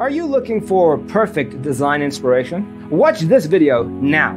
Are you looking for perfect design inspiration? Watch this video now.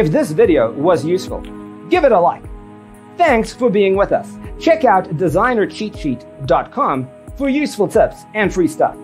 If this video was useful, give it a like. Thanks for being with us. Check out designercheatsheet.com for useful tips and free stuff.